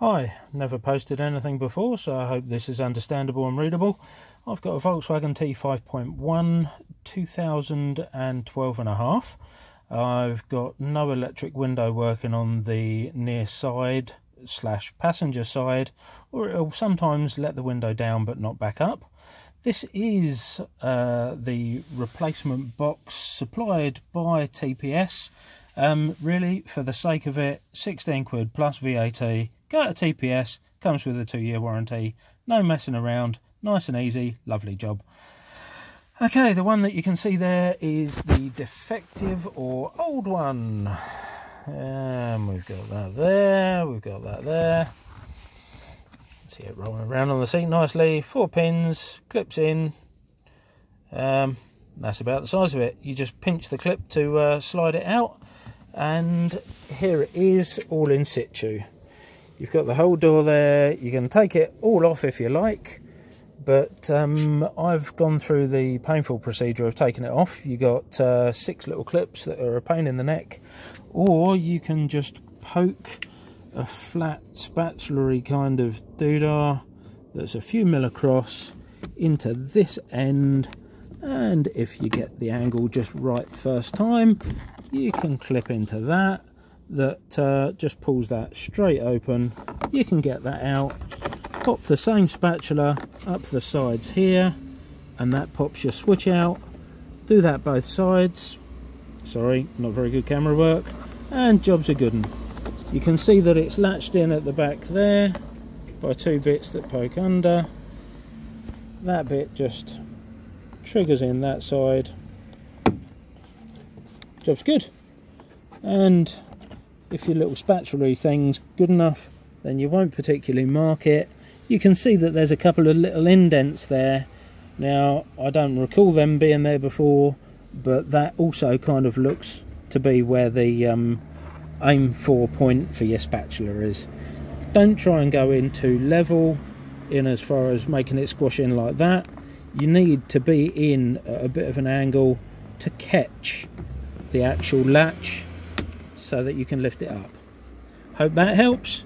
Hi, never posted anything before, so I hope this is understandable and readable. I've got a Volkswagen T5.1 2012 and a half. I've got no electric window working on the near side slash passenger side, or it'll sometimes let the window down but not back up. This is uh, the replacement box supplied by TPS. Um, really, for the sake of it, 16 quid plus VAT Go to TPS, comes with a two year warranty, no messing around, nice and easy, lovely job. Okay, the one that you can see there is the defective or old one. And we've got that there, we've got that there. See it rolling around on the seat nicely. Four pins, clips in. Um, that's about the size of it. You just pinch the clip to uh, slide it out, and here it is, all in situ. You've got the whole door there. You can take it all off if you like, but um, I've gone through the painful procedure of taking it off. You got uh, six little clips that are a pain in the neck, or you can just poke a flat spatula kind of doodah that's a few mil across into this end and if you get the angle just right first time you can clip into that that uh, just pulls that straight open. You can get that out, pop the same spatula up the sides here, and that pops your switch out. Do that both sides. Sorry, not very good camera work. And job's a good one. You can see that it's latched in at the back there by two bits that poke under. That bit just triggers in that side. Job's good. And if your little spatula thing's good enough then you won't particularly mark it. You can see that there's a couple of little indents there. Now I don't recall them being there before but that also kind of looks to be where the um, aim for point for your spatula is. Don't try and go in too level in as far as making it squash in like that. You need to be in a bit of an angle to catch the actual latch so that you can lift it up. Hope that helps.